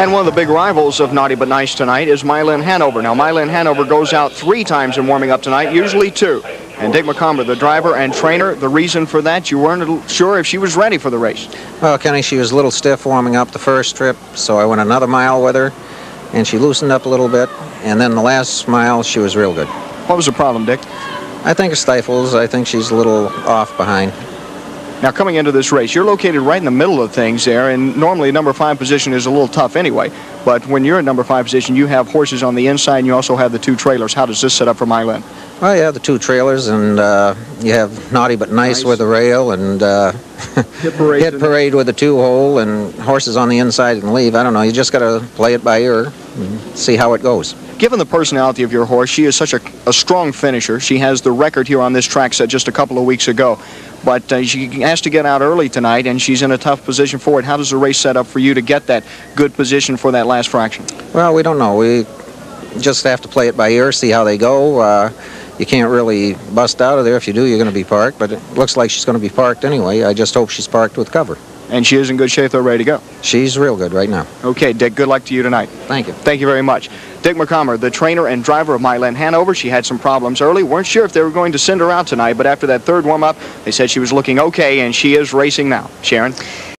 And one of the big rivals of Naughty But Nice tonight is Mylin Hanover. Now, Mylin Hanover goes out three times in warming up tonight, usually two. And Dick Macomber, the driver and trainer, the reason for that, you weren't sure if she was ready for the race. Well, Kenny, she was a little stiff warming up the first trip, so I went another mile with her, and she loosened up a little bit. And then the last mile, she was real good. What was the problem, Dick? I think it stifles. I think she's a little off behind. Now, coming into this race, you're located right in the middle of things there, and normally number five position is a little tough anyway. But when you're in number five position, you have horses on the inside, and you also have the two trailers. How does this set up for Mylin? Well, you have the two trailers, and uh, you have Naughty But Nice, Nice. with the rail, and uh, Hit parade. Hit Parade with the two-hole, and horses on the inside and leave. I don't know. You just got to play it by ear and see how it goes. Given the personality of your horse, she is such a, a strong finisher. She has the record here on this track set just a couple of weeks ago. But uh, she has to get out early tonight, and she's in a tough position for it. How does the race set up for you to get that good position for that last fraction? Well, we don't know. We just have to play it by ear, see how they go. Uh, you can't really bust out of there. If you do, you're going to be parked. But it looks like she's going to be parked anyway. I just hope she's parked with cover. And she is in good shape, though, ready to go. She's real good right now. Okay, Dick, good luck to you tonight. Thank you. Thank you very much. Dick Macomber, the trainer and driver of Mylin Hanover. She had some problems early. Weren't sure if they were going to send her out tonight, but after that third warm-up, they said she was looking okay, and she is racing now. Sharon?